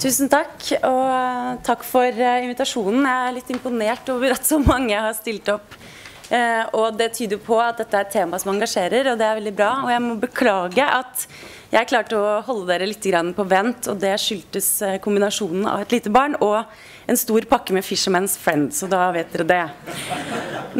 Tusen takk, og takk for invitasjonen. Jeg er litt imponert over at så mange har stilt opp. Og det tyder på at dette er et tema som engasjerer, og det er veldig bra. Og jeg må beklage at jeg klarte å holde dere litt på vent, og det skyldtes kombinasjonen av et lite barn og en stor pakke med Fisherman's Friend, så da vet dere det.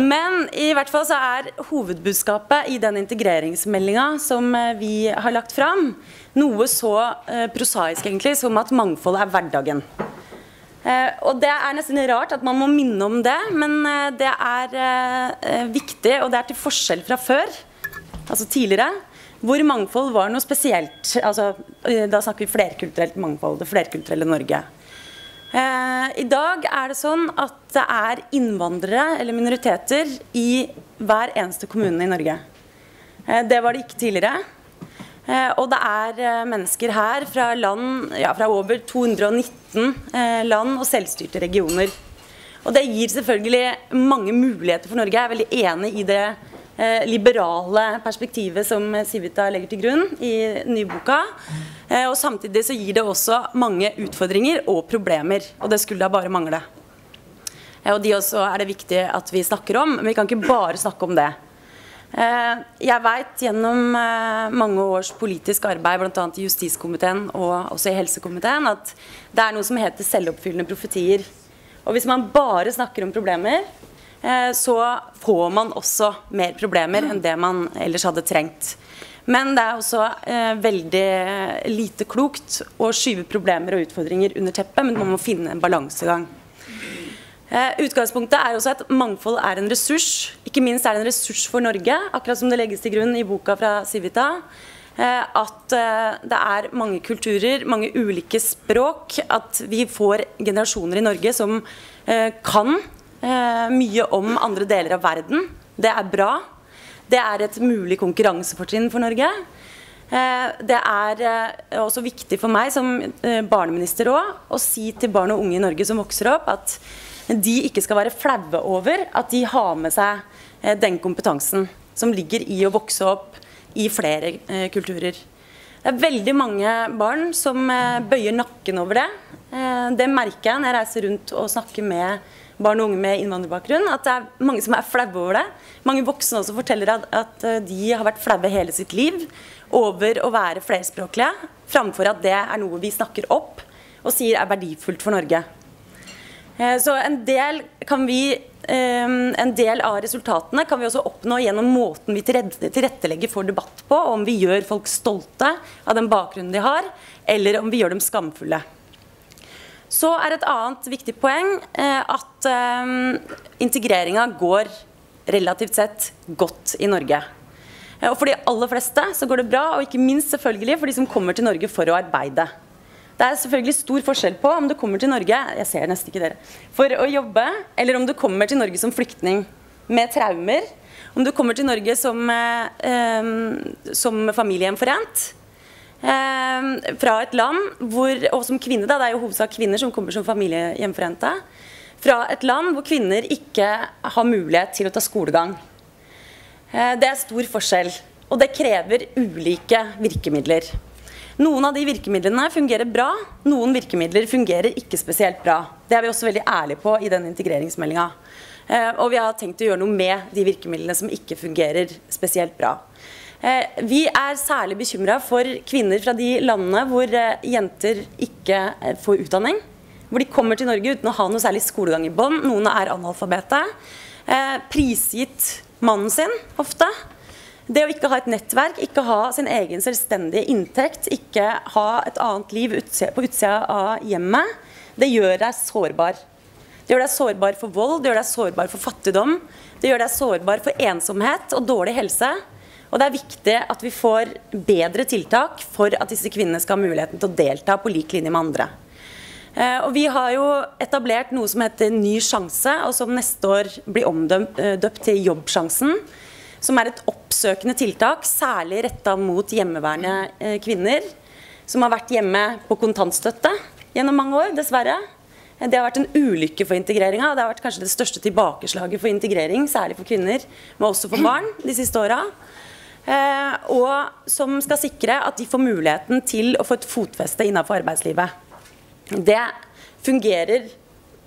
Men i hvert fall så er hovedbudskapet i den integreringsmeldinga som eh, vi har lagt fram, noe så eh, prosaisk egentlig som at mangfold er hverdagen. Eh, og det er nesten rart at man må minne om det, men eh, det er eh, viktig, og det er til forskjell fra før, altså tidligere, hvor mangfold var noe spesielt. Altså, da snakker vi flerkulturelt mangfold, det flerkulturelle Norge. Eh, I dag er det sånn at det er innvandrere eller minoriteter i hver eneste kommune i Norge. Eh, det var det ikke tidligere. Eh, og det er mennesker her fra, land, ja, fra over 219 eh, land og selvstyrte regioner. Og det gir selvfølgelig mange muligheter for Norge. Jeg er veldig enig i det liberale perspektivet som Civita legger til grunn i den nye boka. Eh, og samtidig så gir det også mange utfordringer og problemer. Og det skulle da bare mangle. Eh, og de også er det viktig at vi snakker om, men vi kan ikke bare snakke om det. Eh, jeg vet gjennom eh, mange års politisk arbeid, bl.a. i justiskomiteen og også i helsekomiteen, at det er noe som heter selvoppfyllende profetier. Og hvis man bare snakker om problemer, Eh, så får man også mer problemer enn det man ellers hadde trengt. Men det er også eh, veldig lite klokt å skyve problemer og utfordringer under teppet, men man må finne en balansegang. Eh, utgangspunktet er også at mangfold er en ressurs. Ikke minst er det en ressurs for Norge, akkurat som det legges til grunn i boka fra Civita. Eh, at eh, det er mange kulturer, mange ulike språk. At vi får generasjoner i Norge som eh, kan mye om andre deler av verden. Det er bra. Det er et mulig konkurransefortrinn for Norge. Eh, det er eh, også viktig for meg som eh, barneminister også, å si til barn og unge i Norge som vokser opp, at de ikke skal være flaue over at de har med seg den kompetansen som ligger i å vokse opp i flere kulturer. Det er veldig mange barn som bøyer nakken over det. det merker jeg når jeg reiser rundt og snakker med barn og unge med innvandrerbakgrunn. At det er mange som er flaue over det. Mange voksne også forteller at, at eh, de har vært flaue hele sitt liv over å være flerspråklige, framfor at det er noe vi snakker opp og sier er verdifullt for Norge. Eh, så en del, vi, eh, en del av resultatene kan vi også oppnå gjennom måten vi tilrettelegger for debatt på, om vi gjør folk stolte av den bakgrunnen de har, eller om vi gjør dem skamfulle. Så er et annet viktig poeng eh, at eh, integreringa går relativt sett godt i Norge. Eh, og for de aller fleste så går det bra, og ikke minst selvfølgelig for de som kommer til Norge for å arbeide. Det er selvfølgelig stor forskjell på om du kommer til Norge jeg ser nesten ikke dere, for å jobbe, eller om du kommer til Norge som flyktning med traumer. Om du kommer til Norge som, eh, som familiegjenforent fra et land hvor, og som kvinne, da, det er jo hovedsak kvinner som kommer som familiehjemforente, fra et land hvor kvinner ikke har mulighet til å ta skolegang. Eh, det er stor forskjell, og det krever ulike virkemidler. Noen av de virkemidlene fungerer bra, noen virkemidler fungerer ikke spesielt bra. Det er vi også veldig ærlige på i den integreringsmeldinga. Eh, og vi har tenkt å gjøre noe med de virkemidlene som ikke fungerer spesielt bra. Eh, vi er særlig bekymra for kvinner fra de landene hvor eh, jenter ikke eh, får utdanning. Hvor de kommer til Norge uten å ha noe særlig skolegang i bånn. Noen er analfabete. Prisgitt mannen sin ofte. Det å ikke ha et nettverk, ikke ha sin egen selvstendige inntekt, ikke ha et annet liv på utsida av hjemmet, det gjør deg sårbar. Det gjør deg sårbar for vold, det gjør deg sårbar for fattigdom, det gjør deg sårbar for ensomhet og dårlig helse. Og det er viktig at vi får bedre tiltak for at disse kvinnene skal ha muligheten til å delta på lik linje med andre. Eh, og vi har jo etablert noe som heter Ny sjanse, og som neste år blir omdøpt eh, til Jobbsjansen. Som er et oppsøkende tiltak, særlig retta mot hjemmeværende eh, kvinner. Som har vært hjemme på kontantstøtte gjennom mange år, dessverre. Det har vært en ulykke for integreringa. Det har vært kanskje det største tilbakeslaget for integrering, særlig for kvinner, men også for barn, de siste åra. Eh, og som skal sikre at de får muligheten til å få et fotfeste innenfor arbeidslivet. det fungerer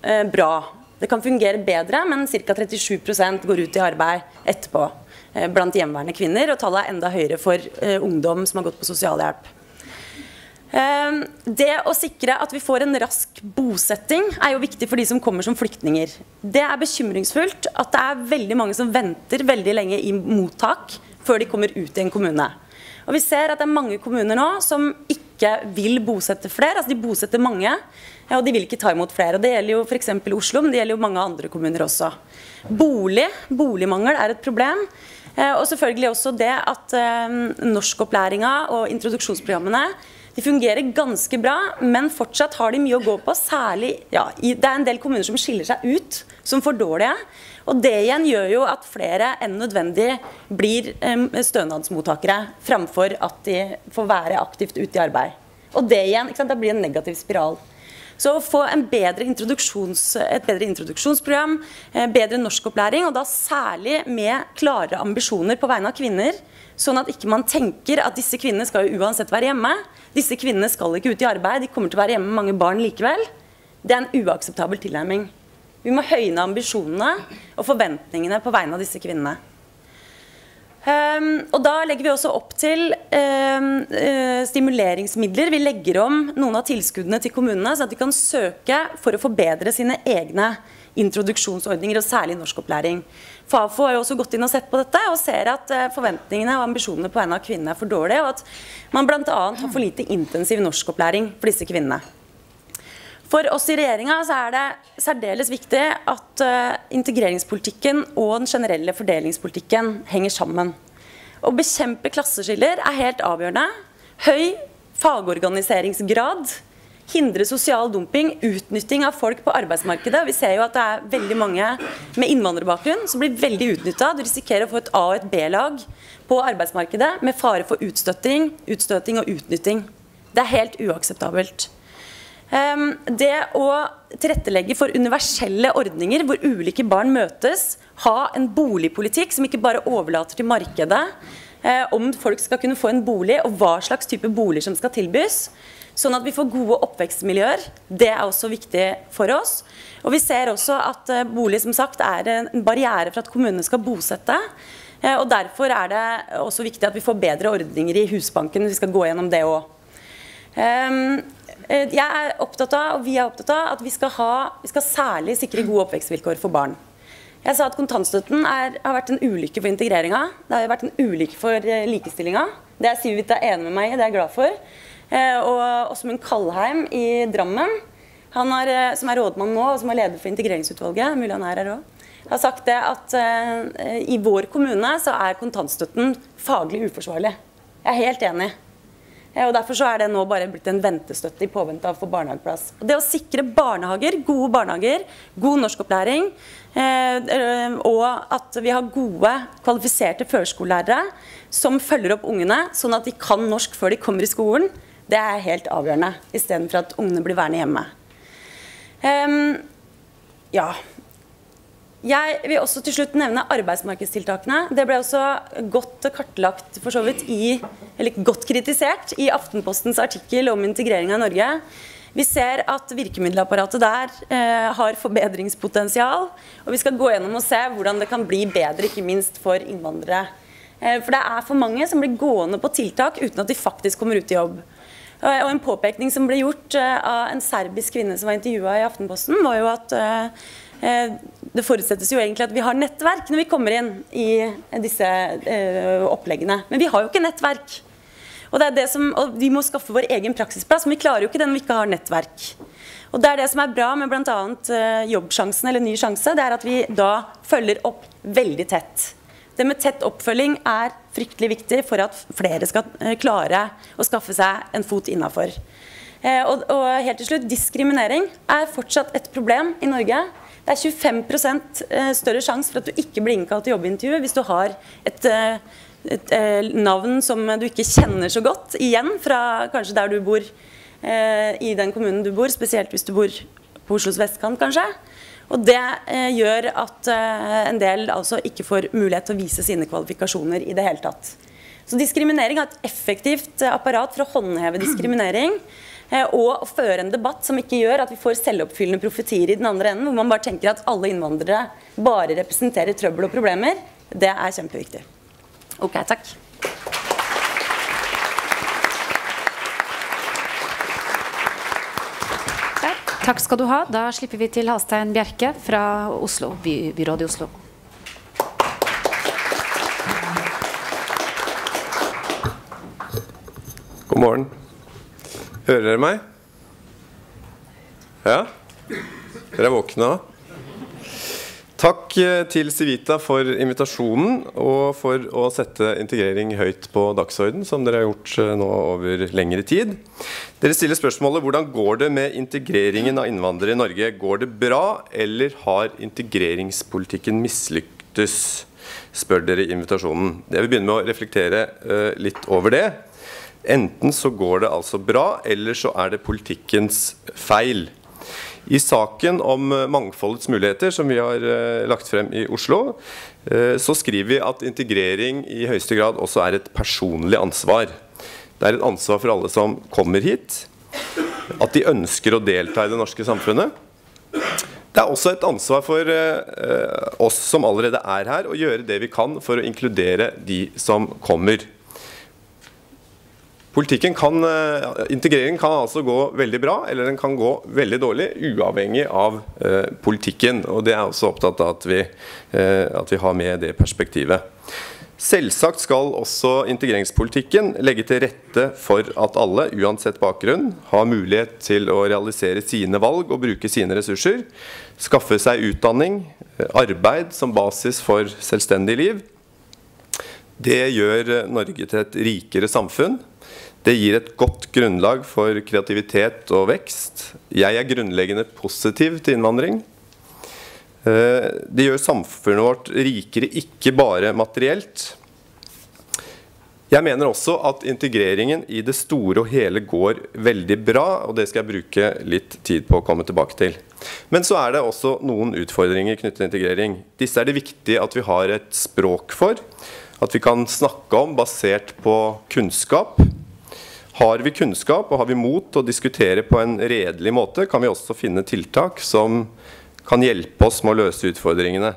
eh, bra. Det kan fungere bedre, men ca. 37% går ut i arbeid etterpå eh, blant hjemmeværende kvinner. Og tallet er enda høyere for ungdom som har gått på sosialhjelp. Eh, det å sikre at vi får en rask bosetting er jo viktig for de som kommer som flyktninger. Det er bekymringsfullt at det er veldig mange som venter veldig lenge i mottak før de kommer ut i en kommune. Og vi ser at det er mange kommuner nå som ikke vil bosette flere. altså De bosetter mange, og de vil ikke ta imot flere. og Det gjelder jo f.eks. Oslo, men det gjelder jo mange andre kommuner også. Bolig, Boligmangel er et problem. Eh, og selvfølgelig også det at eh, norskopplæringa og introduksjonsprogrammene de fungerer ganske bra, men fortsatt har de mye å gå på. Særlig, ja, Det er en del kommuner som skiller seg ut som for dårlige. Og Det igjen gjør jo at flere enn nødvendig blir stønadsmottakere, framfor at de får være aktivt ute i arbeid. Og det igjen, ikke sant, det blir en negativ spiral. Så å få bedre et bedre introduksjonsprogram, eh, bedre norskopplæring, og da særlig med klare ambisjoner på vegne av kvinner, sånn at ikke man tenker at disse kvinnene skal jo uansett være hjemme. Disse kvinnene skal ikke ut i arbeid, de kommer til å være hjemme med mange barn likevel. Det er en uakseptabel tilnærming. Vi må høyne ambisjonene og forventningene på vegne av disse kvinnene. Um, og Da legger vi også opp til um, uh, stimuleringsmidler. Vi legger om noen av tilskuddene til kommunene, så at de kan søke for å forbedre sine egne introduksjonsordninger, og særlig norskopplæring. Fafo har jo også gått inn og sett på dette og ser at uh, forventningene og ambisjonene på vegne av kvinnene er for dårlige, og at man bl.a. har for lite intensiv norskopplæring for disse kvinnene. For oss i regjeringa er det særdeles viktig at uh, integreringspolitikken og den generelle fordelingspolitikken henger sammen. Å bekjempe klasseskiller er helt avgjørende. Høy fagorganiseringsgrad, hindre sosial dumping, utnytting av folk på arbeidsmarkedet. Vi ser jo at det er veldig mange med innvandrerbakgrunn som blir veldig utnytta. Du risikerer å få et A- og et B-lag på arbeidsmarkedet med fare for utstøting, utstøting og utnytting. Det er helt uakseptabelt. Ehm, det å tilrettelegge for universelle ordninger hvor ulike barn møtes, ha en boligpolitikk som ikke bare overlater til markedet eh, om folk skal kunne få en bolig, og hva slags type boliger som skal tilbys. Sånn at vi får gode oppvekstmiljøer. Det er også viktig for oss. Og Vi ser også at eh, bolig som sagt, er en barriere for at kommunene skal bosette. Eh, og Derfor er det også viktig at vi får bedre ordninger i Husbanken. Vi skal gå gjennom det òg. Eh, jeg er opptatt av, og vi er opptatt av, at vi skal, ha, vi skal særlig sikre gode oppvekstvilkår for barn. Jeg sa at Kontantstøtten er, har vært en ulykke for integreringa. Det har vært en ulykke for uh, likestillinga. Det er Sivit er enig med meg i, det er jeg glad for. Uh, og Åsmund Kallheim i Drammen, uh, som er rådmann nå, og som er leder for integreringsutvalget, mulig han er her også, har sagt det at i vår kommune så er kontantstøtten faglig uforsvarlig. Jeg er helt enig. Eh, og Derfor så er det nå bare blitt en ventestøtte i påvente av å få barnehageplass. Og Det å sikre barnehager, gode barnehager, god norskopplæring, eh, og at vi har gode, kvalifiserte førskolelærere som følger opp ungene, sånn at de kan norsk før de kommer i skolen, det er helt avgjørende. Istedenfor at ungene blir værende hjemme. Um, ja, jeg vil også til slutt nevne arbeidsmarkedstiltakene. Det ble også godt kartlagt, for så vidt i, eller godt kritisert i Aftenpostens artikkel om integrering av Norge. Vi ser at virkemiddelapparatet der eh, har forbedringspotensial. Og vi skal gå gjennom og se hvordan det kan bli bedre, ikke minst for innvandrere. Eh, for det er for mange som blir gående på tiltak uten at de faktisk kommer ut i jobb. Og En påpekning som ble gjort eh, av en serbisk kvinne som var intervjua i Aftenposten, var jo at eh, Eh, det forutsettes jo egentlig at vi har nettverk når vi kommer inn i disse eh, oppleggene. Men vi har jo ikke nettverk. Og, det er det som, og vi må skaffe vår egen praksisplass, men vi klarer jo ikke det når vi ikke har nettverk. Og det er det som er bra med bl.a. Uh, Jobbsjansen eller Ny sjanse, det er at vi da følger opp veldig tett. Det med tett oppfølging er fryktelig viktig for at flere skal klare å skaffe seg en fot innafor. Og, og helt til slutt, diskriminering er fortsatt et problem i Norge. Det er 25 eh, større sjanse for at du ikke blir innkalt til jobbintervju hvis du har et, eh, et, eh, navn som du ikke kjenner så godt igjen fra kanskje der du bor i den kommunen du bor, spesielt hvis du bor på Oslos vestkant, kanskje. Og Det eh, gjør at eh, en del altså ikke får mulighet til å vise sine kvalifikasjoner i det hele tatt. Så Diskriminering har et effektivt apparat for å håndheve diskriminering. Eh, og føre en debatt som ikke gjør at vi får selvoppfyllende profetier i den andre enden, hvor man bare tenker at alle innvandrere bare representerer trøbbel og problemer, det er kjempeviktig. Ok, takk. Takk skal du ha. Da slipper vi til Halstein Bjerke fra Oslo, by, byrådet i Oslo. God morgen. Hører dere meg? Ja? Dere er våkne? Takk eh, til Civita for invitasjonen og for å sette integrering høyt på dagsorden, som dere har gjort eh, nå over lengre tid. Dere stiller spørsmålet hvordan går det med integreringen av innvandrere i Norge. Går det bra, eller har integreringspolitikken mislyktes? spør dere i invitasjonen. Jeg vil begynne med å reflektere uh, litt over det. Enten så går det altså bra, eller så er det politikkens feil. I saken om eh, mangfoldets muligheter, som vi har uh, lagt frem i Oslo, uh, så skriver vi at integrering i høyeste grad også er et personlig ansvar. Det er et ansvar for alle som kommer hit. At de ønsker å delta i det norske samfunnet. Det er også et ansvar for oss som allerede er her, å gjøre det vi kan for å inkludere de som kommer. Politikken kan, Integreringen kan altså gå veldig bra, eller den kan gå veldig dårlig, uavhengig av eh, politikken. og Det er også opptatt av at vi, at vi har med det perspektivet. Selvsagt skal også integreringspolitikken legge til rette for at alle, uansett bakgrunn, har mulighet til å realisere sine valg og bruke sine ressurser. Skaffe seg utdanning, arbeid som basis for selvstendig liv. Det gjør Norge til et rikere samfunn. Det gir et godt grunnlag for kreativitet og vekst. Jeg er grunnleggende positiv til innvandring. Eh, det gjør samfunnet vårt rikere ikke bare materielt. Jeg mener også at integreringen i det store og hele går veldig bra, og det skal jeg bruke litt tid på å komme tilbake til. Men så er det også noen utfordringer knyttet til integrering. Disse er det viktig at vi har et språk for, at vi kan snakke om basert på kunnskap. Har vi kunnskap og har vi mot til å diskutere på en redelig måte, kan vi også finne tiltak som kan hjelpe oss med å løse utfordringene.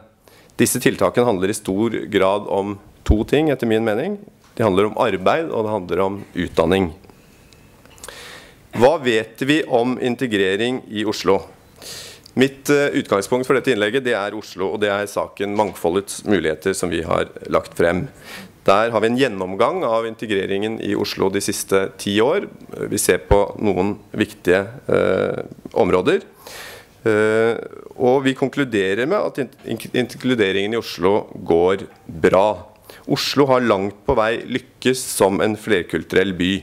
Disse tiltakene handler i stor grad om to ting, etter min mening. De handler om arbeid, og det handler om utdanning. Hva vet vi om integrering i Oslo? Mitt uh, utgangspunkt for dette innlegget det er Oslo, og det er saken 'Mangfoldets muligheter' som vi har lagt frem. Der har vi en gjennomgang av integreringen i Oslo de siste ti år. Vi ser på noen viktige eh, områder. Eh, og vi konkluderer med at inkluderingen i Oslo går bra. Oslo har langt på vei lykkes som en flerkulturell by.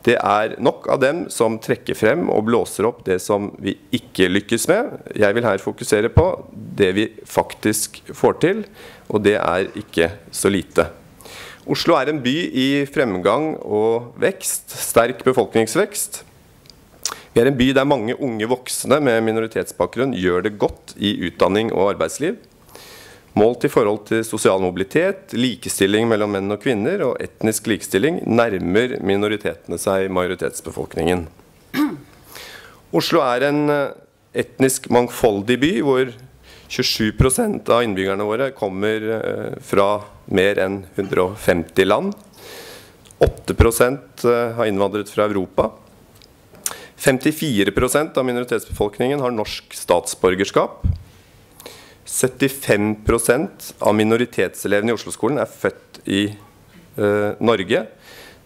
Det er nok av dem som trekker frem og blåser opp det som vi ikke lykkes med. Jeg vil her fokusere på det vi faktisk får til, og det er ikke så lite. Oslo er en by i fremgang og vekst, sterk befolkningsvekst. Vi er en by der mange unge voksne med minoritetsbakgrunn gjør det godt i utdanning og arbeidsliv. Målt i forhold til sosial mobilitet, likestilling mellom menn og kvinner og etnisk likestilling nærmer minoritetene seg majoritetsbefolkningen. Oslo er en eh, etnisk mangfoldig by hvor 27% av innbyggerne våre kommer eh, fra mer enn 150 land. 8 eh, har innvandret fra Europa. 54% av minoritetsbefolkningen har norsk statsborgerskap. 75% av minoritetselevene i Oslo-skolen er født i eh, Norge.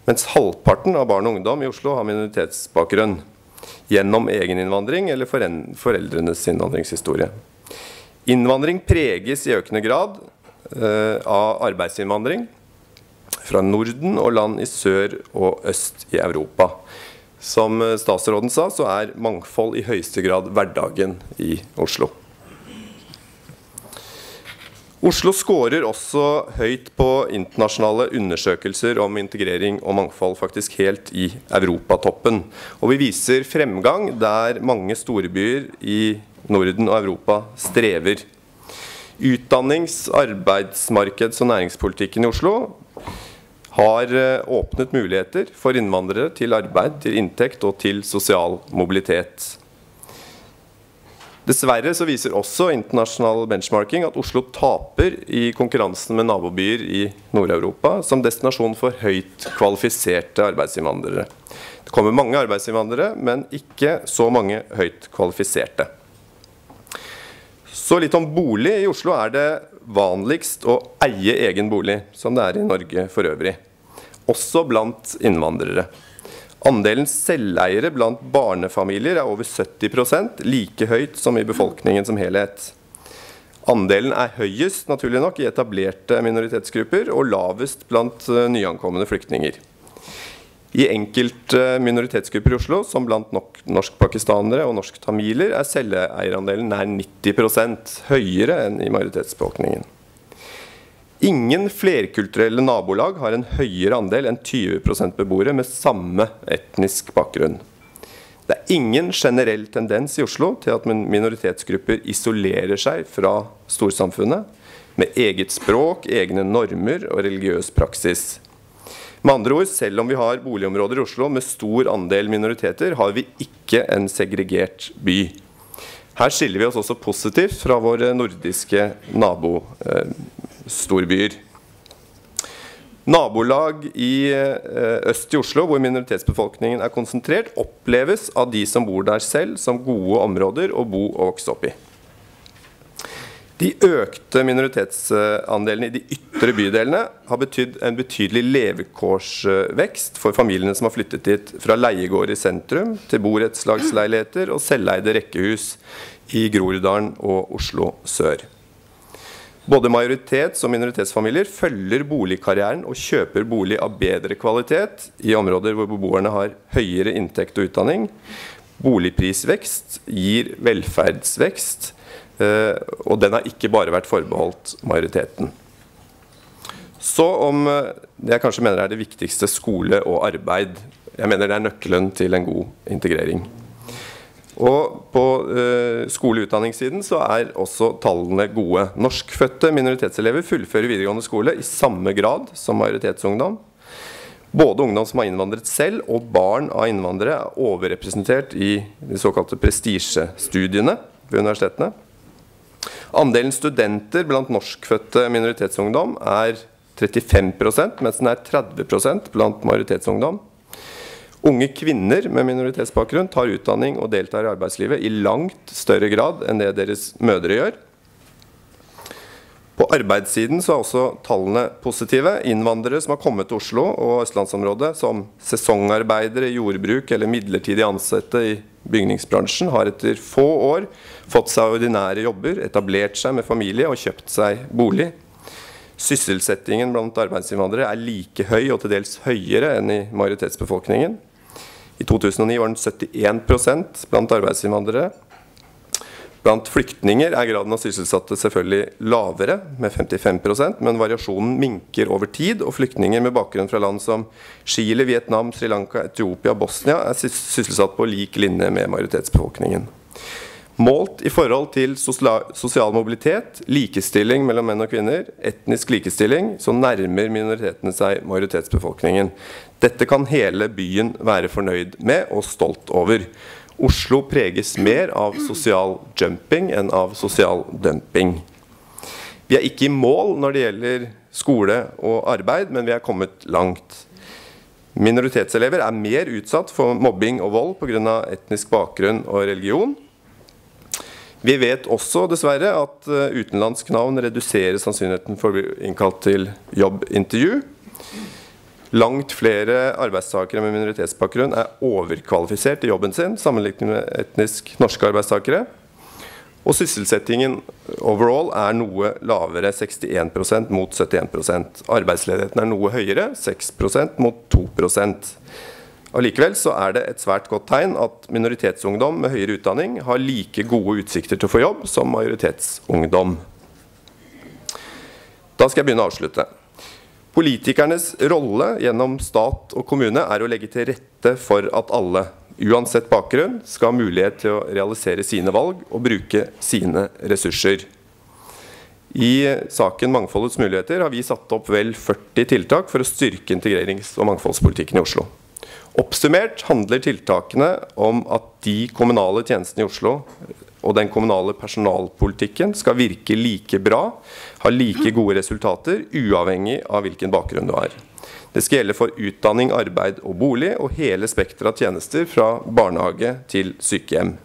Mens halvparten av barn og ungdom i Oslo har minoritetsbakgrunn. Gjennom egeninnvandring eller foreldrenes innvandringshistorie. Innvandring preges i økende grad eh, av arbeidsinnvandring fra Norden og land i sør og øst i Europa. Som eh, statsråden sa, så er mangfold i høyeste grad hverdagen i Oslo. Oslo scorer også høyt på internasjonale undersøkelser om integrering og mangfold, faktisk helt i europatoppen. Og vi viser fremgang der mange storbyer i Norden og Europa strever. Utdannings-, arbeidsmarkeds- og næringspolitikken i Oslo har eh, åpnet muligheter for innvandrere til arbeid, til inntekt og til sosial mobilitet. Dessverre så viser også internasjonal benchmarking at Oslo taper i konkurransen med nabobyer i Nord-Europa som destinasjon for høyt kvalifiserte arbeidsinnvandrere. Det kommer mange arbeidsinnvandrere, men ikke så mange høyt kvalifiserte. Så litt om bolig. I Oslo er det vanligst å eie egen bolig, som det er i Norge for øvrig. Også blant innvandrere. Andelen selveiere blant barnefamilier er over 70% like høyt som i befolkningen som helhet. Andelen er høyest naturlig nok, i etablerte minoritetsgrupper og lavest blant eh, nyankomne flyktninger. I enkelte minoritetsgrupper i Oslo, som blant norskpakistanere og norsk-tamiler, er selveierandelen nær 90% høyere enn i majoritetsbefolkningen. Ingen flerkulturelle nabolag har en høyere andel enn 20% beboere med samme etnisk bakgrunn. Det er ingen generell tendens i Oslo til at minoritetsgrupper isolerer seg fra storsamfunnet med eget språk, egne normer og religiøs praksis. Med andre ord, selv om vi har boligområder i Oslo med stor andel minoriteter, har vi ikke en segregert by. Her skiller vi oss også positivt fra våre nordiske nabostorbyer. Eh, Nabolag i eh, øst i Oslo, hvor minoritetsbefolkningen er konsentrert, oppleves av de som bor der selv, som gode områder å bo og vokse opp i. De økte minoritetsandelene i de ytre bydelene har betydd en betydelig levekårsvekst for familiene som har flyttet dit fra leiegård i sentrum til borettslagsleiligheter og selveide rekkehus i Groruddalen og Oslo sør. Både majoritets- og minoritetsfamilier følger boligkarrieren og kjøper bolig av bedre kvalitet i områder hvor beboerne har høyere inntekt og utdanning. Boligprisvekst gir velferdsvekst og den har ikke bare vært forbeholdt majoriteten. Så om eh, det jeg kanskje mener er det viktigste skole og arbeid. Jeg mener det er nøkkelen til en god integrering. Og på skoleutdanningssiden skole- så er også tallene gode. Norskfødte minoritetselever fullfører videregående skole i samme grad som majoritetsungdom. Både ungdom som har innvandret selv, og barn av innvandrere er overrepresentert i de såkalte prestisjestudiene ved universitetene. Andelen studenter blant norskfødte minoritetsungdom er 35% mens den er 30% blant majoritetsungdom. Unge kvinner med minoritetsbakgrunn tar utdanning og deltar i arbeidslivet i langt større grad enn det deres mødre gjør. På arbeidssiden så er også tallene positive. Innvandrere som har kommet til Oslo og østlandsområdet som sesongarbeidere i jordbruk eller midlertidig ansatte i bygningsbransjen, har etter få år fått seg ordinære jobber, etablert seg med familie og kjøpt seg bolig. Sysselsettingen blant arbeidsinnvandrere er like høy og til dels høyere enn i majoritetsbefolkningen. I 2009 var den 71% blant arbeidsinnvandrere, Blant flyktninger er graden av sysselsatte selvfølgelig lavere, med 55% men variasjonen minker over tid. Og flyktninger med bakgrunn fra land som Chile, Vietnam, Sri Lanka, Etiopia og Bosnia er sysselsatt på lik linje med majoritetsbefolkningen. Målt i forhold til sosial mobilitet, likestilling mellom menn og kvinner, etnisk likestilling, så nærmer minoritetene seg majoritetsbefolkningen. Dette kan hele byen være fornøyd med og stolt over. Oslo preges mer av sosial jumping enn av sosial dumping. Vi er ikke i mål når det gjelder skole og arbeid, men vi er kommet langt. Minoritetselever er mer utsatt for mobbing og vold pga. etnisk bakgrunn og religion. Vi vet også dessverre at eh, utenlandsk navn reduserer sannsynligheten for å bli innkalt til jobbintervju. Langt flere arbeidstakere med minoritetsbakgrunn er overkvalifisert i jobben sin sammenlignet med etnisk norske arbeidstakere. Og sysselsettingen overall er noe lavere, 61% mot 71% Arbeidsledigheten er noe høyere, 6% mot 2% Allikevel så er det et svært godt tegn at minoritetsungdom med høyere utdanning har like gode utsikter til å få jobb som majoritetsungdom. Da skal jeg begynne å avslutte. Politikernes rolle gjennom stat og kommune er å legge til rette for at alle, uansett bakgrunn, skal ha mulighet til å realisere sine valg og bruke sine ressurser. I saken 'Mangfoldets muligheter' har vi satt opp vel 40 tiltak for å styrke integrerings- og mangfoldspolitikken i Oslo. Oppsummert handler tiltakene om at de kommunale tjenestene i Oslo og den kommunale personalpolitikken skal virke like bra, ha like gode resultater, uavhengig av hvilken bakgrunn du har. Det skal gjelde for utdanning, arbeid og bolig, og hele spekteret av tjenester fra barnehage til sykehjem.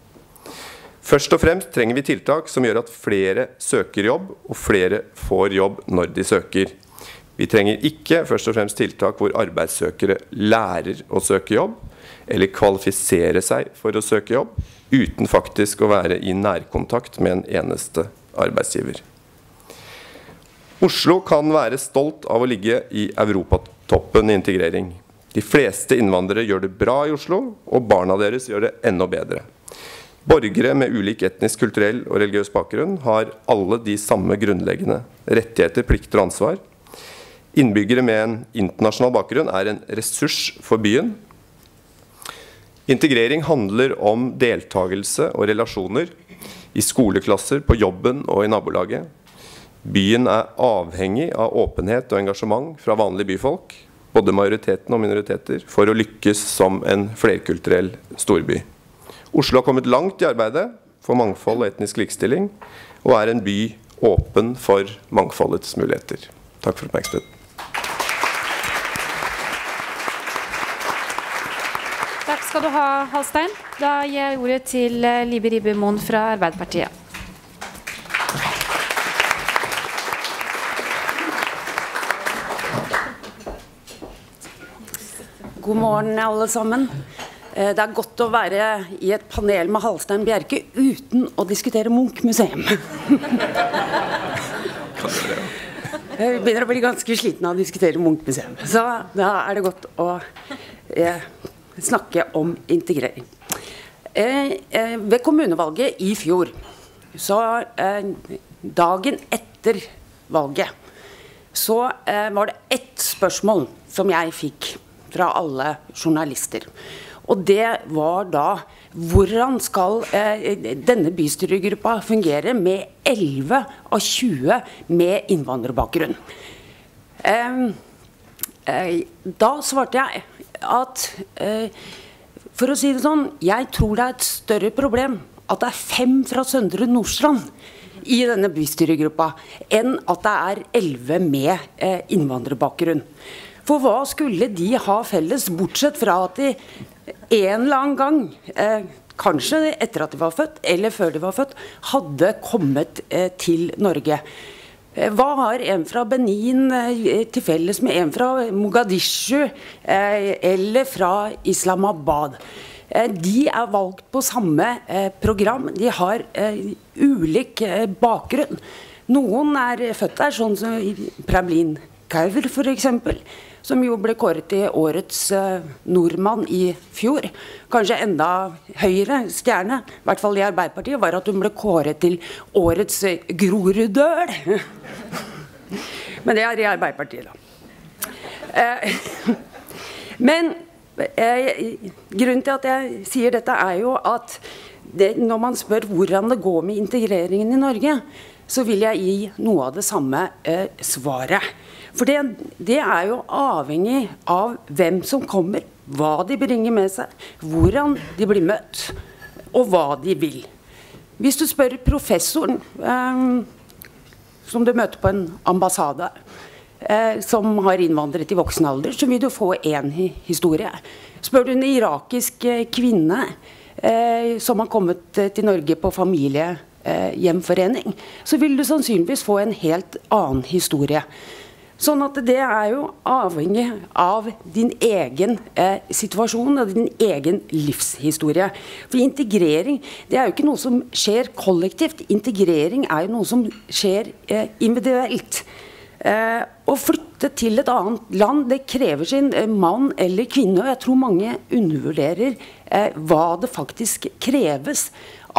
Først og fremst trenger vi tiltak som gjør at flere søker jobb, og flere får jobb når de søker. Vi trenger ikke først og fremst tiltak hvor arbeidssøkere lærer å søke jobb, eller kvalifisere seg for å søke jobb, uten faktisk å være i nærkontakt med en eneste arbeidsgiver. Oslo kan være stolt av å ligge i europatoppen i integrering. De fleste innvandrere gjør det bra i Oslo, og barna deres gjør det enda bedre. Borgere med ulik etnisk, kulturell og religiøs bakgrunn har alle de samme grunnleggende rettigheter, plikter og ansvar. Innbyggere med en internasjonal bakgrunn er en ressurs for byen. Integrering handler om deltakelse og relasjoner i skoleklasser, på jobben og i nabolaget. Byen er avhengig av åpenhet og engasjement fra vanlige byfolk, både majoriteten og minoriteter, for å lykkes som en flerkulturell storby. Oslo har kommet langt i arbeidet for mangfold og etnisk likestilling, og er en by åpen for mangfoldets muligheter. Takk for oppmerksomheten. Skal du ha, Halstein. Da gir jeg ordet til eh, Libe Moen fra Arbeiderpartiet. God morgen, alle sammen. Eh, det er godt å være i et panel med Halstein Bjerke uten å diskutere Munch-museum. Jeg begynner å bli ganske sliten av å diskutere Munch-museum. Så da er det godt å eh, snakke om integrering. Eh, eh, ved kommunevalget i fjor, så eh, dagen etter valget, så var det ett spørsmål som jeg fikk fra alle journalister. Og det var da hvordan skal denne bystyregruppa fungere med 11 av 20 med innvandrerbakgrunn? Da svarte jeg at eh, for å si det sånn, jeg tror det er et større problem at det er fem fra Søndre Nordstrand i denne bystyregruppa, enn at det er elleve med eh, innvandrerbakgrunn. For hva skulle de ha felles, bortsett fra at de en eller annen gang, eh, kanskje etter at de var født, eller før de var født, hadde kommet eh, til Norge. Eh, hva har en fra Benin eh, til felles med en fra Mogadishu eh, eller fra Islamabad? De er valgt på samme program. De har ulik bakgrunn. Noen er født der, sånn som Prablin Kaur f.eks som jo ble kåret til årets uh, nordmann i fjor. Kanskje enda høyere stjerne, i hvert fall i Arbeiderpartiet, var at hun ble kåret til årets uh, Groruddøl. Men det er i Arbeiderpartiet, da. Eh, men grunnen til at jeg sier dette, er jo at det, når man spør hvordan det går med integreringen i Norge, så vil jeg gi noe av det samme svaret. For det, det, er jo avhengig av hvem som kommer, hva de bringer med seg, hvordan de blir møtt, og hva de vil. Hvis du spør professoren eh, som du møter på en ambassade, eh, som har innvandret i voksen alder, så vil du få én historie. Spør du en irakisk eh, kvinne eh, som har kommet eh, til Norge på familiehjemforening, så vil du sannsynligvis få en helt annen historie. Sånn at det er jo avhengig av din egen eh, situasjon og din egen livshistorie. For integrering det er jo ikke noe som skjer kollektivt. Integrering er jo noe som skjer eh, individuelt. Eh, å flytte til et annet land det krever sin eh, mann eller kvinne. Og jeg tror mange undervurderer eh, hva det faktisk kreves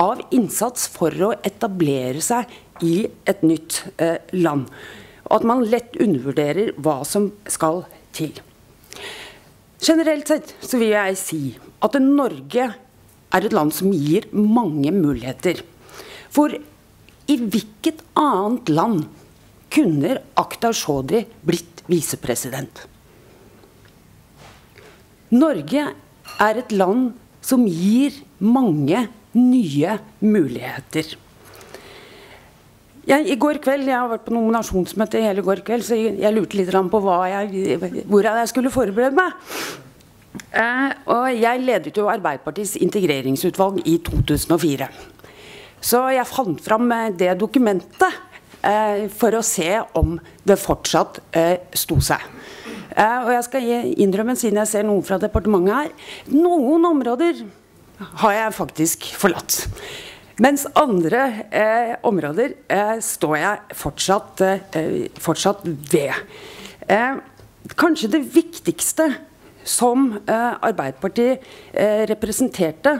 av innsats for å etablere seg i et nytt eh, land og at man lett undervurderer hva som skal til. Generelt sett så vil jeg si at Norge er et land som gir mange muligheter. For i hvilket annet land kunne Akhtar Chaudhry blitt visepresident? Norge er et land som gir mange nye muligheter. Jeg, I går kveld, jeg har vært på nominasjonsmøte hele går kveld, så jeg, lurte litt på jeg, hvordan jeg skulle forberede meg. Eh, og jeg ledet jo Arbeiderpartiets integreringsutvalg i 2004. Så jeg fant fram eh, det dokumentet eh, for å se om det fortsatt eh, sto seg. Eh, og jeg skal innrømme, siden jeg ser noen fra departementet her, noen områder har jeg faktisk forlatt. Mens andre eh, områder eh, står jeg fortsatt, eh, fortsatt ved. Eh, kanskje det viktigste som eh, Arbeiderpartiet representerte,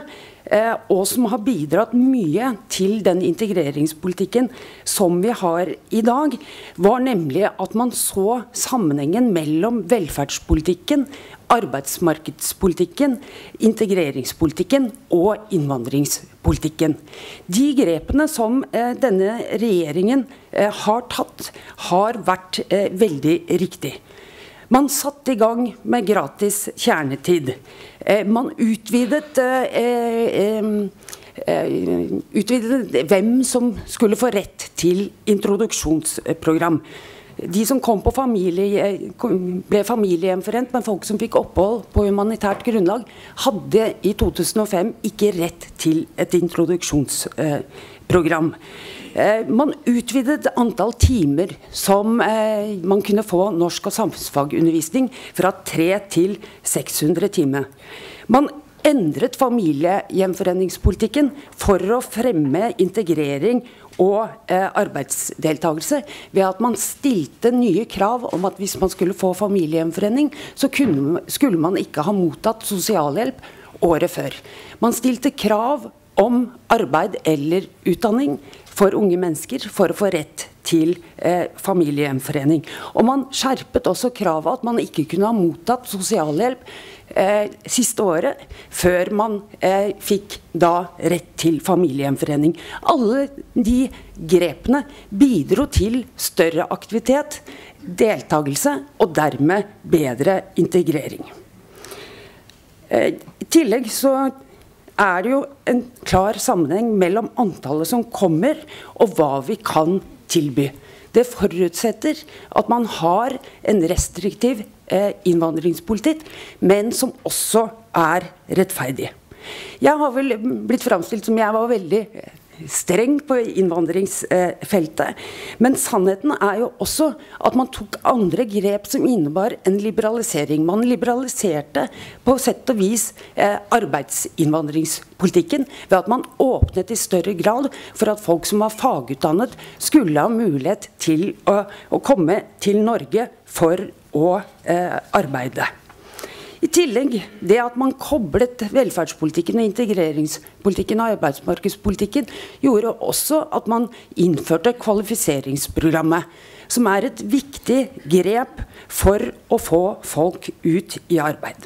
og som har bidratt mye til den integreringspolitikken som vi har i dag, var nemlig at man så sammenhengen mellom velferdspolitikken arbeidsmarkedspolitikken, integreringspolitikken og innvandringspolitikken. De grepene som eh, denne regjeringen eh, har tatt, har vært eh, veldig riktig. Man satte i gang med gratis kjernetid. Eh, man utvidet eh, eh, utvidet hvem som skulle få rett til introduksjonsprogram de som kom på familie, ble familiegjenforent med folk som fikk opphold på humanitært grunnlag, hadde i 2005 ikke rett til et introduksjonsprogram. Eh, man utvidet antall timer som eh, man kunne få norsk- og samfunnsfagundervisning fra 3 til 600 timer. Man endret familiegjenforeningspolitikken for å fremme integrering og eh, arbeidsdeltakelse ved at man stilte nye krav om at hvis man skulle få familiegjenforening, så kunne, skulle man ikke ha mottatt sosialhjelp året før. Man stilte krav om arbeid eller utdanning for unge mennesker for å få rett til eh, familiegjenforening. Og man skjerpet også kravet at man ikke kunne ha mottatt sosialhjelp eh, siste året, før man eh, fikk da rett til familiegjenforening. Alle de grepene bidro til større aktivitet, deltakelse og dermed bedre integrering. Eh, I tillegg så er det jo en klar sammenheng mellom antallet som kommer, og hva vi kan tilby. Det forutsetter at man har en restriktiv innvandringspolitikk, men som også er rettferdig. Jeg har vel blitt framstilt som jeg var veldig eh, streng på innvandringsfeltet. Men sannheten er jo også at man tok andre grep som innebar en liberalisering. Man liberaliserte på sett og vis eh, arbeidsinnvandringspolitikken ved at man åpnet i større grad for at folk som var fagutdannet, skulle ha mulighet til å, å komme til Norge for å eh, arbeide. I tillegg det at man koblet velferdspolitikken og integreringspolitikken og arbeidsmarkedspolitikken, gjorde også at man innførte kvalifiseringsprogrammet. Som er et viktig grep for å få folk ut i arbeid.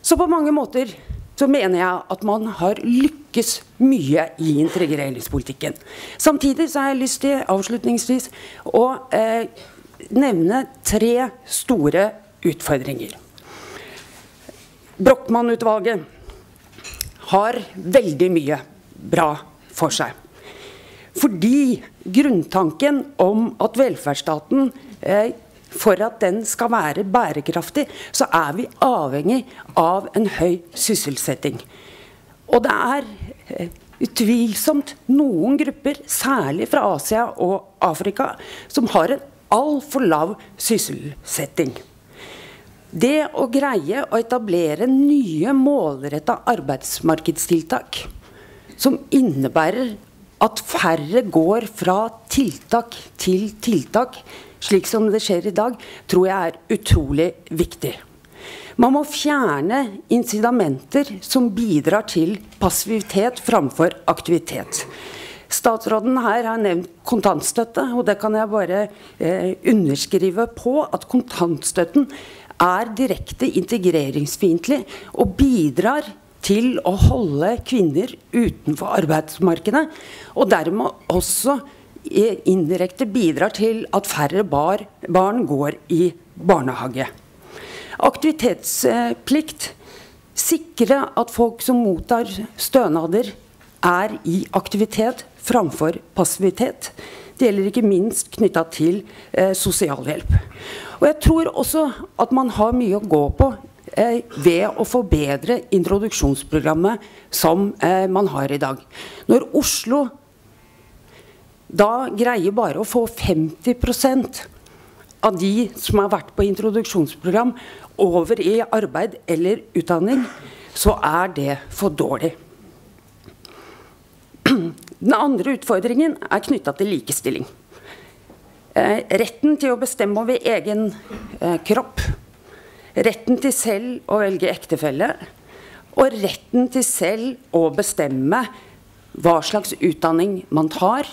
Så på mange måter så mener jeg at man har lykkes mye i integreringspolitikken. Samtidig så har jeg lyst til avslutningsvis å eh, nevne tre store utfordringer. Brochmann-utvalget har veldig mye bra for seg. Fordi grunntanken om at velferdsstaten eh, for at den skal være bærekraftig, så er vi avhengig av en høy sysselsetting. Og det er eh, utvilsomt noen grupper, særlig fra Asia og Afrika, som har en altfor lav sysselsetting. Det å greie å etablere nye målretta arbeidsmarkedstiltak som innebærer at færre går fra tiltak til tiltak, slik som det skjer i dag, tror jeg er utrolig viktig. Man må fjerne incitamenter som bidrar til passivitet framfor aktivitet. Statsråden her har nevnt kontantstøtte, og det kan jeg bare eh, underskrive på. At kontantstøtten er direkte integreringsfiendtlig og bidrar til å holde kvinner utenfor arbeidsmarkedet, og dermed også indirekte bidrar til at færre bar, barn går i barnehage. Aktivitetsplikt sikre at folk som mottar stønader, er i aktivitet framfor passivitet. Det gjelder ikke minst knytta til eh, sosialhjelp. Og jeg tror også at man har mye å gå på eh, ved å forbedre introduksjonsprogrammet som eh, man har i dag. Når Oslo da greier bare å få 50% av de som har vært på introduksjonsprogram, over i arbeid eller utdanning, så er det for dårlig. Den andre utfordringen er knytta til likestilling. Eh, retten til å bestemme over egen eh, kropp. Retten til selv å velge ektefelle. Og retten til selv å bestemme hva slags utdanning man tar.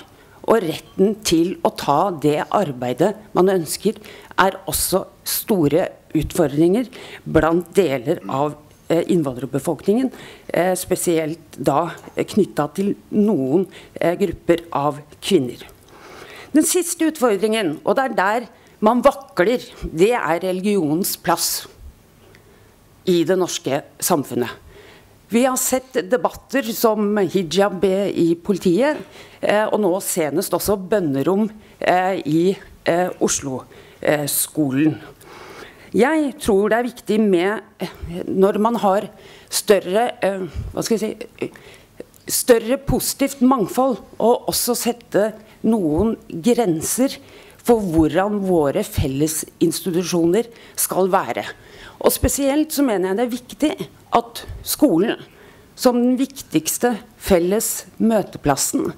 Og retten til å ta det arbeidet man ønsker, er også store utfordringer blant deler av innvandrerbefolkningen, eh, spesielt da knytta til noen eh, grupper av kvinner. Den siste utfordringen, og det er der man vakler, det er religionens plass i det norske samfunnet. Vi har sett debatter som hijab i politiet, og nå senest også bønnerom i Oslo-skolen. Jeg tror det er viktig med Når man har større eh, Hva skal jeg si Større positivt mangfold, og også sette noen grenser for hvordan våre fellesinstitusjoner skal være. Og Spesielt så mener jeg det er viktig at skolen, som den viktigste felles møteplassen,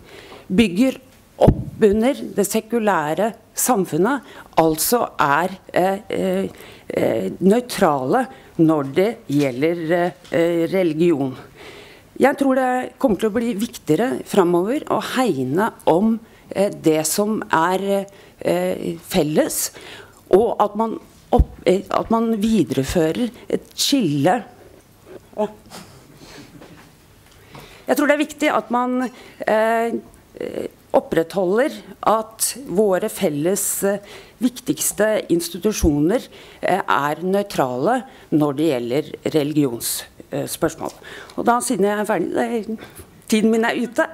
bygger opp under det sekulære samfunnet, altså er eh, eh, Eh, nøytrale når det gjelder eh, religion. Jeg tror det kommer til å bli viktigere framover å hegne om eh, det som er felles, og at man, opp, at man viderefører et skille Jeg tror det er viktig at man opprettholder at våre felles eh, viktigste institusjoner eh, er nøytrale når det gjelder religionsspørsmål. Og da, siden jeg er ferdig, tiden min er ute,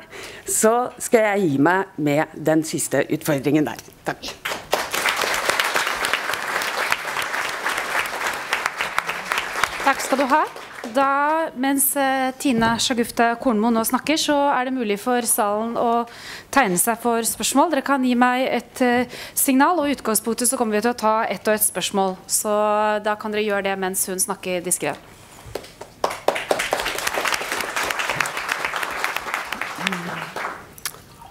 så skal jeg gi meg med den siste utfordringen der. Takk. Takk skal du ha. Da, mens eh, Tina Shagufta Kornmo nå snakker, så er det mulig for salen å tegne seg for spørsmål. Dere kan gi meg et uh, signal, og i utgangspunktet så kommer vi til å ta ett og ett spørsmål. Så da kan dere gjøre det mens hun snakker diskré.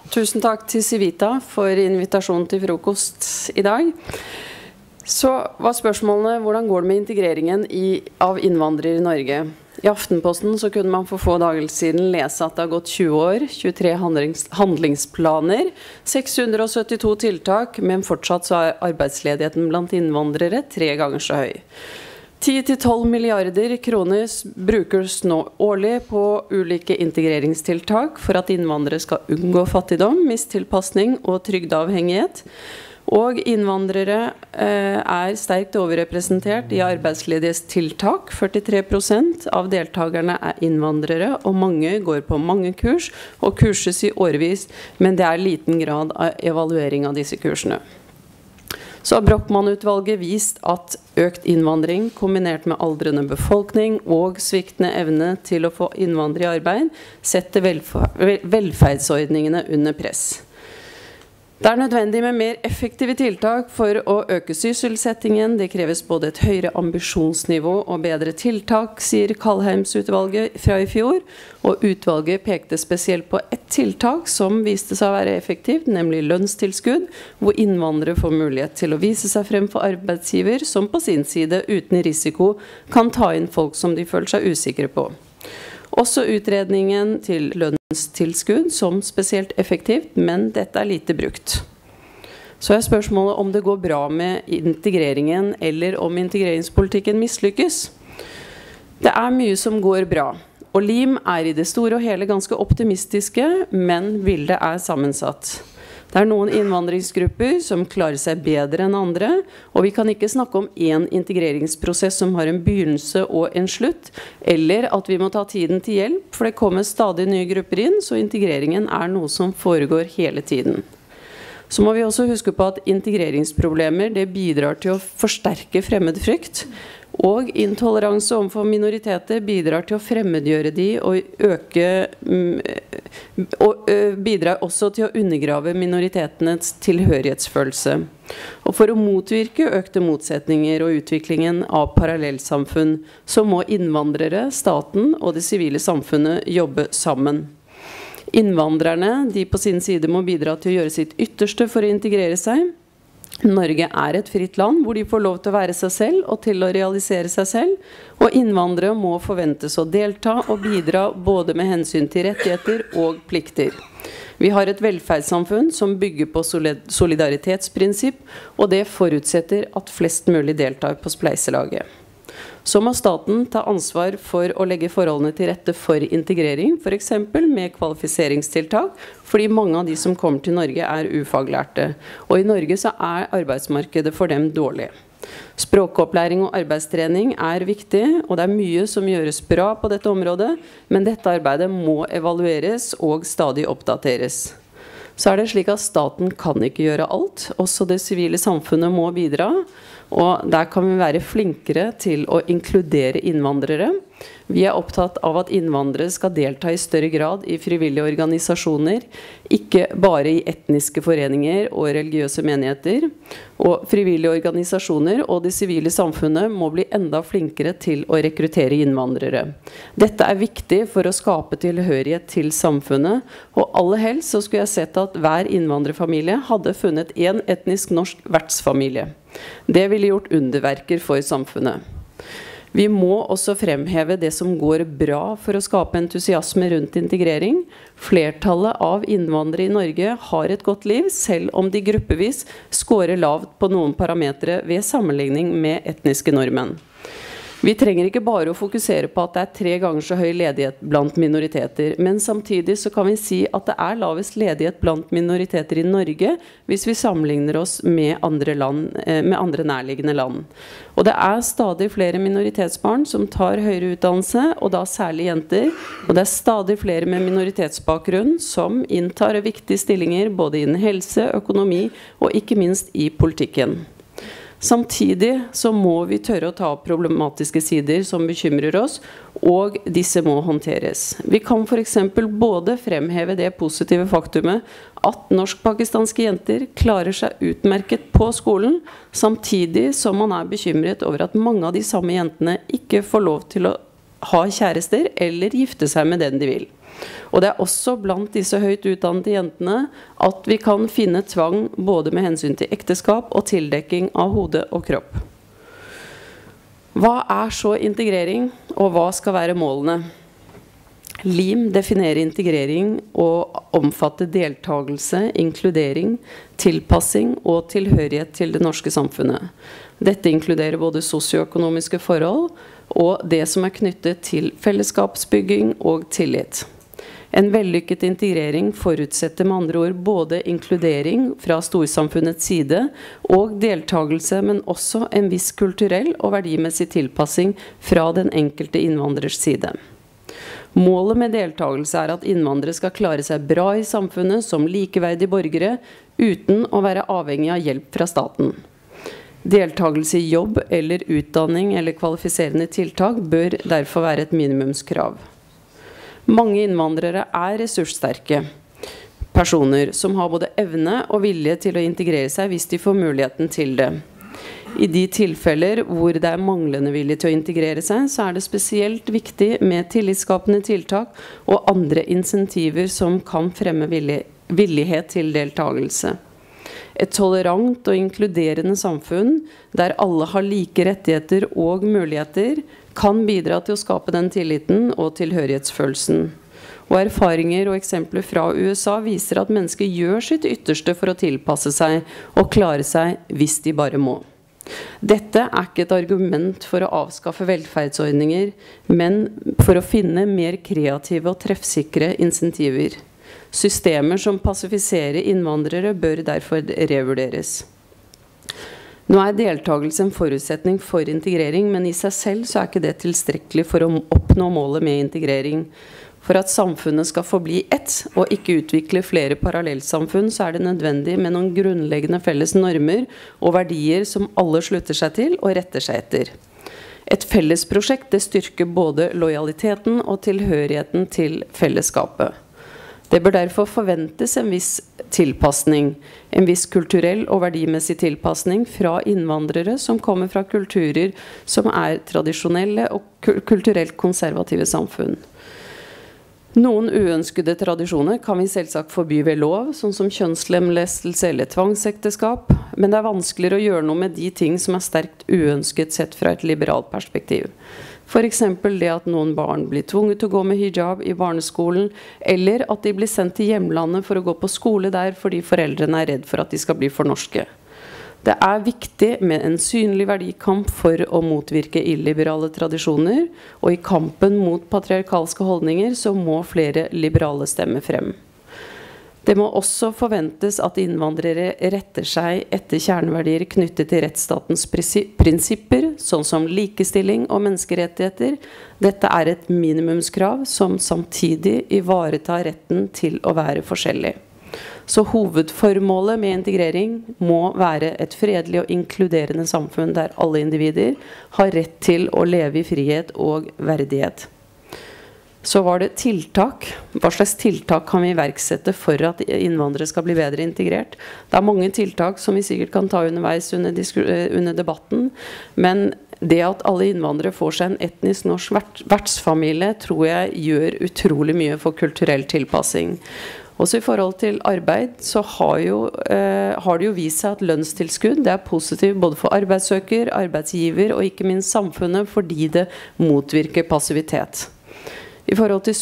Tusen takk til Civita for invitasjonen til frokost i dag. Så var spørsmålene hvordan går det med integreringen i, av innvandrere i Norge. I Aftenposten så kunne man for få dager siden lese at det har gått 20 år, 23 handlings, handlingsplaner, 672 tiltak, men fortsatt så er arbeidsledigheten blant innvandrere tre ganger så høy. 10-12 milliarder kroner brukes nå årlig på ulike integreringstiltak for at innvandrere skal unngå fattigdom, mistilpasning og trygdeavhengighet. Og innvandrere eh, er sterkt overrepresentert i arbeidsledighetstiltak. 43% av deltakerne er innvandrere, og mange går på mange kurs og kurses i årevis, men det er liten grad av evaluering av disse kursene. Så har Brochmann-utvalget vist at økt innvandring kombinert med aldrende befolkning og sviktende evne til å få innvandrere i arbeid, setter velferdsordningene under press. Det er nødvendig med mer effektive tiltak for å øke sysselsettingen. Det kreves både et høyere ambisjonsnivå og bedre tiltak, sier Kalheims-utvalget fra i fjor. Og utvalget pekte spesielt på ett tiltak som viste seg å være effektivt, nemlig lønnstilskudd, hvor innvandrere får mulighet til å vise seg frem for arbeidsgiver, som på sin side uten risiko kan ta inn folk som de føler seg usikre på. Også utredningen til lønnstilskudd som spesielt effektivt, men dette er lite brukt. Så er spørsmålet om det går bra med integreringen, eller om integreringspolitikken mislykkes. Det er mye som går bra. Og LIM er i det store og hele ganske optimistiske, men bildet er sammensatt. Det er noen innvandringsgrupper som klarer seg bedre enn andre. Og vi kan ikke snakke om én integreringsprosess som har en begynnelse og en slutt. Eller at vi må ta tiden til hjelp, for det kommer stadig nye grupper inn. Så integreringen er noe som foregår hele tiden. Så må vi også huske på at integreringsproblemer det bidrar til å forsterke fremmedfrykt. Og intoleranse overfor minoriteter bidrar til å fremmedgjøre de og øke mm, Og bidrar også til å undergrave minoritetenes tilhørighetsfølelse. Og for å motvirke økte motsetninger og utviklingen av parallellsamfunn, så må innvandrere, staten og det sivile samfunnet jobbe sammen. Innvandrerne de på sin side må bidra til å gjøre sitt ytterste for å integrere seg. Norge er et fritt land hvor de får lov til å være seg selv og til å realisere seg selv. Og innvandrere må forventes å delta og bidra både med hensyn til rettigheter og plikter. Vi har et velferdssamfunn som bygger på solidaritetsprinsipp, og det forutsetter at flest mulig deltar på spleiselaget. Så må staten ta ansvar for å legge forholdene til rette for integrering, f.eks. med kvalifiseringstiltak, fordi mange av de som kommer til Norge er ufaglærte. Og i Norge så er arbeidsmarkedet for dem dårlig. Språkopplæring og arbeidstrening er viktig, og det er mye som gjøres bra på dette området, men dette arbeidet må evalueres og stadig oppdateres. Så er det slik at Staten kan ikke gjøre alt. Også det sivile samfunnet må bidra. Og der kan vi være flinkere til å inkludere innvandrere. Vi er opptatt av at innvandrere skal delta i større grad i frivillige organisasjoner. Ikke bare i etniske foreninger og religiøse menigheter. Og frivillige organisasjoner og det sivile samfunnet må bli enda flinkere til å rekruttere innvandrere. Dette er viktig for å skape tilhørighet til samfunnet. Og aller helst så skulle jeg sett at hver innvandrerfamilie hadde funnet én etnisk norsk vertsfamilie. Det ville gjort underverker for samfunnet. Vi må også fremheve det som går bra for å skape entusiasme rundt integrering. Flertallet av innvandrere i Norge har et godt liv, selv om de gruppevis scorer lavt på noen parametere ved sammenligning med etniske nordmenn. Vi trenger ikke bare å fokusere på at det er tre ganger så høy ledighet blant minoriteter, men samtidig så kan vi si at det er lavest ledighet blant minoriteter i Norge hvis vi sammenligner oss med andre, land, eh, med andre nærliggende land. Og det er stadig flere minoritetsbarn som tar høyere utdannelse, og da særlig jenter. Og det er stadig flere med minoritetsbakgrunn som inntar viktige stillinger både innen helse, økonomi og ikke minst i politikken. Samtidig så må vi tørre å ta opp problematiske sider som bekymrer oss, og disse må håndteres. Vi kan f.eks. både fremheve det positive faktumet at norsk-pakistanske jenter klarer seg utmerket på skolen, samtidig som man er bekymret over at mange av de samme jentene ikke får lov til å ha kjærester eller gifte seg med den de vil. Og det er også blant disse høyt utdannede jentene at vi kan finne tvang både med hensyn til ekteskap og tildekking av hode og kropp. Hva er så integrering, og hva skal være målene? LIM definerer integrering og omfatter deltakelse, inkludering, tilpassing og tilhørighet til det norske samfunnet. Dette inkluderer både sosioøkonomiske forhold og det som er knyttet til fellesskapsbygging og tillit. En vellykket integrering forutsetter med andre ord både inkludering fra storsamfunnets side og deltakelse, men også en viss kulturell og verdimessig tilpassing fra den enkelte innvandrers side. Målet med deltakelse er at innvandrere skal klare seg bra i samfunnet som likeverdige borgere, uten å være avhengig av hjelp fra staten. Deltakelse i jobb eller utdanning eller kvalifiserende tiltak bør derfor være et minimumskrav. Mange innvandrere er ressurssterke personer som har både evne og vilje til å integrere seg hvis de får muligheten til det. I de tilfeller hvor det er manglende vilje til å integrere seg, så er det spesielt viktig med tillitsskapende tiltak og andre insentiver som kan fremme villighet til deltakelse. Et tolerant og inkluderende samfunn der alle har like rettigheter og muligheter, kan bidra til å skape den tilliten og tilhørighetsfølelsen. Og Erfaringer og eksempler fra USA viser at mennesker gjør sitt ytterste for å tilpasse seg og klare seg hvis de bare må. Dette er ikke et argument for å avskaffe velferdsordninger, men for å finne mer kreative og treffsikre insentiver. Systemer som passifiserer innvandrere, bør derfor revurderes. Nå er deltakelse en forutsetning for integrering, men i seg selv så er ikke det tilstrekkelig for å oppnå målet med integrering. For at samfunnet skal forbli ett, og ikke utvikle flere parallellsamfunn, så er det nødvendig med noen grunnleggende felles normer og verdier som alle slutter seg til og retter seg etter. Et fellesprosjekt det styrker både lojaliteten og tilhørigheten til fellesskapet. Det bør derfor forventes en viss tilpasning, en viss kulturell og verdimessig tilpasning fra innvandrere som kommer fra kulturer som er tradisjonelle og kulturelt konservative samfunn. Noen uønskede tradisjoner kan vi selvsagt forby ved lov, sånn som kjønnslemlestelse eller tvangsekteskap, men det er vanskeligere å gjøre noe med de ting som er sterkt uønsket sett fra et liberalt perspektiv. F.eks. det at noen barn blir tvunget til å gå med hijab i barneskolen, eller at de blir sendt til hjemlandet for å gå på skole der fordi foreldrene er redd for at de skal bli for norske. Det er viktig med en synlig verdikamp for å motvirke illiberale tradisjoner, og i kampen mot patriarkalske holdninger så må flere liberale stemmer frem. Det må også forventes at innvandrere retter seg etter kjerneverdier knyttet til rettsstatens prinsipper, sånn som likestilling og menneskerettigheter. Dette er et minimumskrav som samtidig ivaretar retten til å være forskjellig. Så hovedformålet med integrering må være et fredelig og inkluderende samfunn der alle individer har rett til å leve i frihet og verdighet. Så var det tiltak. Hva slags tiltak kan vi iverksette for at innvandrere skal bli bedre integrert? Det er mange tiltak som vi sikkert kan ta underveis under, under debatten. Men det at alle innvandrere får seg en etnisk norsk vertsfamilie, tror jeg gjør utrolig mye for kulturell tilpassing. Også i forhold til arbeid så har, jo, eh, har det jo vist seg at lønnstilskudd det er positivt både for arbeidssøker, arbeidsgiver og ikke minst samfunnet fordi det motvirker passivitet. I forhold til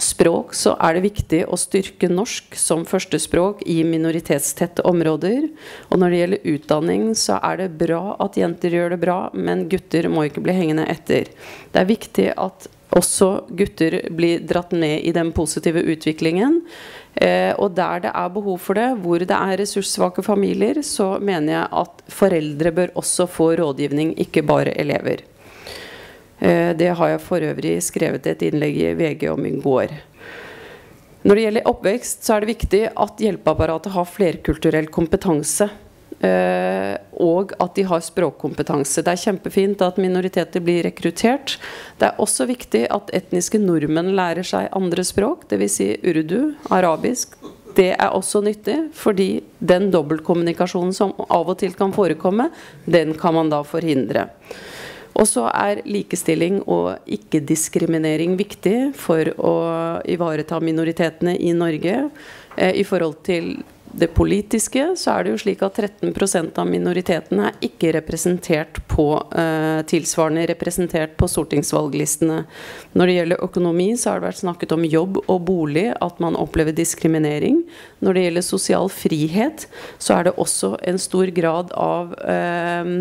språk så er det viktig å styrke norsk som førstespråk i minoritetstette områder. Og når det gjelder utdanning, så er det bra at jenter gjør det bra, men gutter må ikke bli hengende etter. Det er viktig at også gutter blir dratt ned i den positive utviklingen. Eh, og der det er behov for det, hvor det er ressurssvake familier, så mener jeg at foreldre bør også få rådgivning, ikke bare elever. Eh, det har jeg for øvrig skrevet et innlegg i VG om i går. Når det gjelder oppvekst, så er det viktig at hjelpeapparatet har flerkulturell kompetanse. Uh, og at de har språkkompetanse. Det er kjempefint at minoriteter blir rekruttert. Det er også viktig at etniske nordmenn lærer seg andre språk, dvs. Si urdu, arabisk. Det er også nyttig, fordi den dobbeltkommunikasjonen som av og til kan forekomme, den kan man da forhindre. Og så er likestilling og ikke-diskriminering viktig for å ivareta minoritetene i Norge. Eh, I forhold til det politiske så er det jo slik at 13% av minoritetene er ikke representert på eh, tilsvarende representert på stortingsvalglistene. Når det gjelder økonomi, så har det vært snakket om jobb og bolig, at man opplever diskriminering. Når det gjelder sosial frihet, så er det også en stor grad av eh,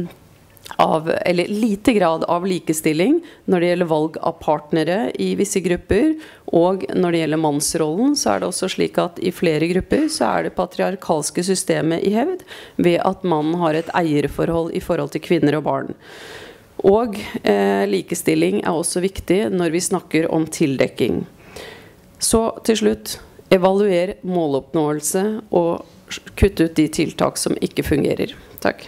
av, eller lite grad av likestilling når det gjelder valg av partnere i visse grupper. Og når det gjelder mannsrollen, så er det også slik at i flere grupper så er det patriarkalske systemet i hevd ved at mannen har et eierforhold i forhold til kvinner og barn. Og eh, likestilling er også viktig når vi snakker om tildekking. Så til slutt evaluer måloppnåelse og kutt ut de tiltak som ikke fungerer. Takk.